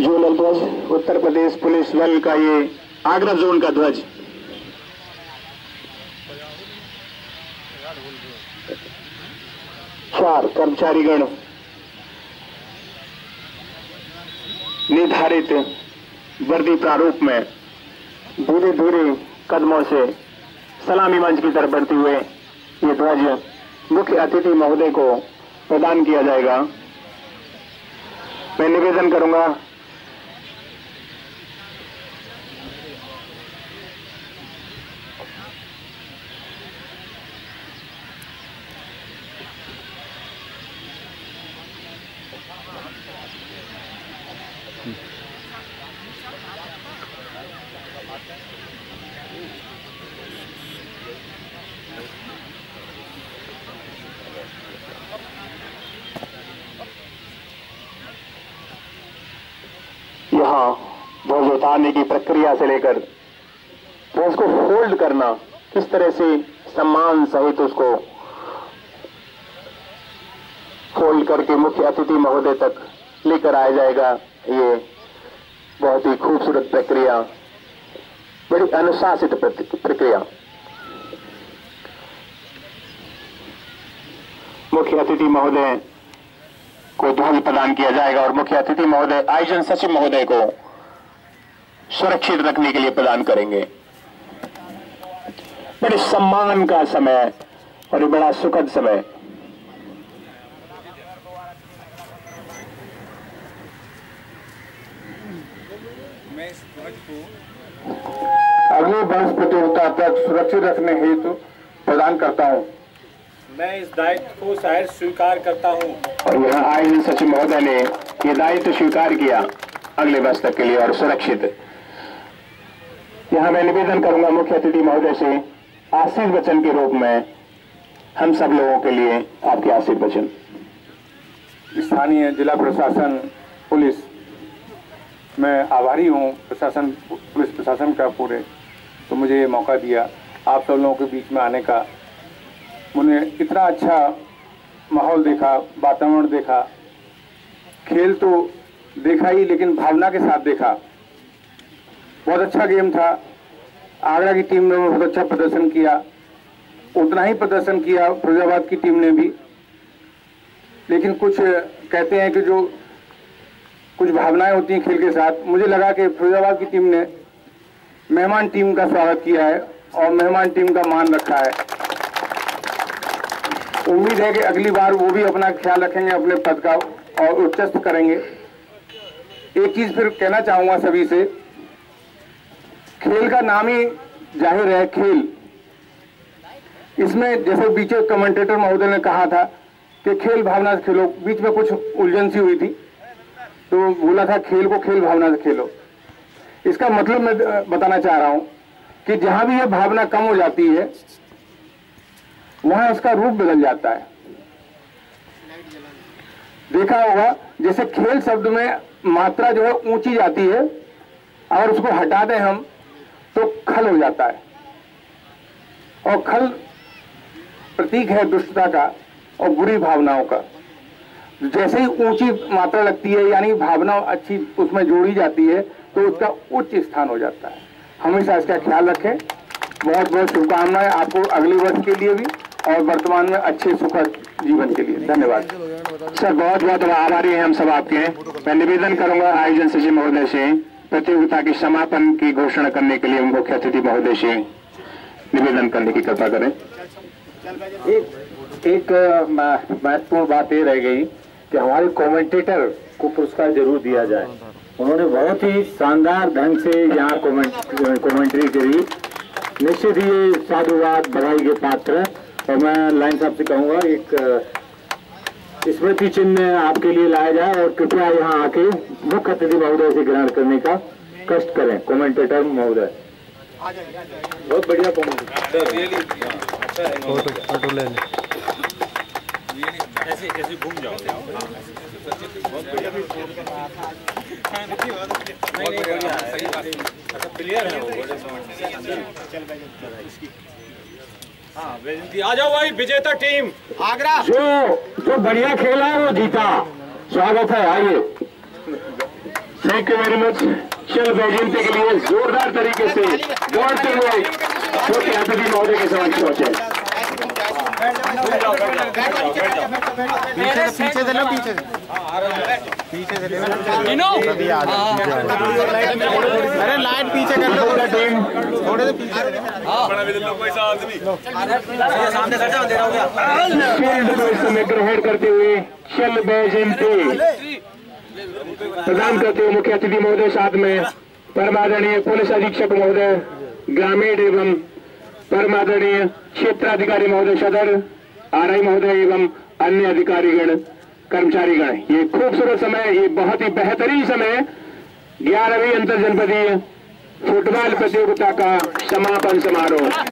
Zonal ध्वज Uttar Pradesh police बल का ये आगरा जोन का ध्वज। चार कर्मचारीगण निर्धारित वर्दी प्रारूप में धीरे धीरे कदमों से सलामी मंच की तरफ़ बढ़ते हुए ये ध्वज मुख्य अतिथि महोदय को प्रदान किया जाएगा। मैं निवेदन करूँगा। यहाँ ध्वज उतारने की प्रक्रिया से लेकर ध्वज को फोल्ड करना, किस तरह से सम्मान सहित उसको फोल्ड करके मुख्य अतिथि महोदय तक लेकर आया जाएगा, ये बहुत ही खूबसूरत प्रक्रिया, बड़ी अनुशासित प्रक्रिया. मुख्य अतिथि महोदय को ध्वज प्रदान किया जाएगा और मुख्य अतिथि महोदय आयोजन सचिव महोदय को सुरक्षित रखने के लिए प्रदान करेंगे। बड़े सम्मान का समय और बड़ा सुखद समय। अगले वर्ष प्रतियोगिता तक सुरक्षित रखने हेतु प्रदान करता हूँ। मैं इस दायित्व को शायद स्वीकार करता हूँ। और यहाँ आयोजन सचिव महोदय ने ये दायित्व स्वीकार किया। अगले वर्ष तक के लिए और सुरक्षित। यहाँ मैं निवेदन करूँगा मुख्य अतिथि महोदय से आशीष वचन के रूप में हम सब लोगों के लिए आपके आशीष वचन स्थानीय जिला प्रशासन पुलिस मैं आभारी हूँ। प्रशासन पुलिस प्रशासन का पूरे तो मुझे ये मौका दिया। आप सब लोगों के बीच में आने का मैंने इतना अच्छा माहौल देखा, वातावरण देखा। खेल तो देखा ही, लेकिन भावना के साथ देखा। बहुत अच्छा गेम था। आगरा की टीम ने बहुत अच्छा प्रदर्शन किया। उतना ही प्रदर्शन किया फिरोजाबाद की टीम ने भी। लेकिन कुछ कहते हैं कि जो कुछ भावनाएँ होती हैं खेल के साथ, मुझे लगा कि फिरोजाबाद की टीम ने मेहमान टीम का स्वागत किया है और मेहमान टीम का मान रखा है। उम्मीद है कि अगली बार वो भी अपना ख्याल रखेंगे, अपने पद का और उच्चस्त करेंगे। एक चीज़ फिर कहना चाहूँगा सभी से, खेल का नाम ही ज़ाहिर है खेल। इसमें जैसे बीच कमेंटेटर महोदय ने कहा था कि खेल भावना से खेलो, बीच में कुछ उलझन सी हुई थी तो बोला था खेल को खेल भावना से खेलो। इसका मतलब मैं बताना चाह रहा हूँ कि जहाँ भी ये भावना कम हो जाती है वहाँ उसका रूप बदल जाता है। देखा होगा, जैसे खेल शब्द में मात्रा जो है ऊँची जाती है, अगर उसको हटा दें हम तो खल हो जाता है। और खल प्रतीक है दुष्टता का और बुरी भावनाओं का। जैसे ही ऊँची मात्रा लगती है, यानी भावना अच्छी उसमें जोड़ी जाती है तो उसका उच्च स्थान हो जाता है। हमेशा इसका ख्याल रखें। बहुत बहुत शुभकामनाएँ आपको अगले वर्ष के लिए भी। और वर्तमान में अच्छे सुखद जीवन के लिए। धन्यवाद। सर, बहुत बहुत आभारी हैं हम सब आपके। मैं निवेदन करूँगा आयोजन सचिव महोदय से, प्रतियोगिता के समापन की घोषणा करने के लिए मुख्य अतिथि महोदय से निवेदन करने की कृपा करें। एक एक महत्वपूर्ण बात ये रह गई कि हमारे कमेंटेटर को पुरस्कार ज़रूर दिया जाए। उन्होंने बहुत ही शानदार ढंग से यहाँ कमेंट कमेंट्री करी। निश्चित ही साधुवाद, बधाई के पात्र। और मैं लाइन साहब से कहूँगा एक स्मृति चिन्ह आपके लिए लाया जाए और कृपया यहाँ आके मुख्य अतिथि महोदय से ग्रहण करने का कष्ट करें कमेंटेटर महोदय बहुत बढ़िया कमेंट ऐसे ऐसे घूम जाओ नहीं नहीं बढ़िया है अच्छा क्लियर है वो आ जाओ भाई विजेता टीम। आगरा। जो जो बढ़िया खेला है वो जीता। स्वागत है आइए। थैंक यू वेरी मच चल बैजिंते के लिए जोरदार तरीके से दौड़ते हुए छोटे अतिथि महोदय के समक्ष पहुँचे। पीछे से पीछे से लो पीछे से। पीछे से लो अरे लाइट पीछे कर लो। टीम को इस समय ग्रहण करते हुए चल बैजिंते प्रदान करते हुए मुख्य अतिथि महोदय साथ में परमादरणीय पुलिस अधीक्षक महोदय ग्रामीण एवं परमादरणीय क्षेत्राधिकारी महोदय सदर आरआई महोदय एवं अन्य अधिकारीगण कर्मचारीगण। ये खूबसूरत समय ये बहुत ही बेहतरीन समय ग्यारहवीं अंतर जनपदीय फुटबॉल प्रतियोगिता का समापन समारोह।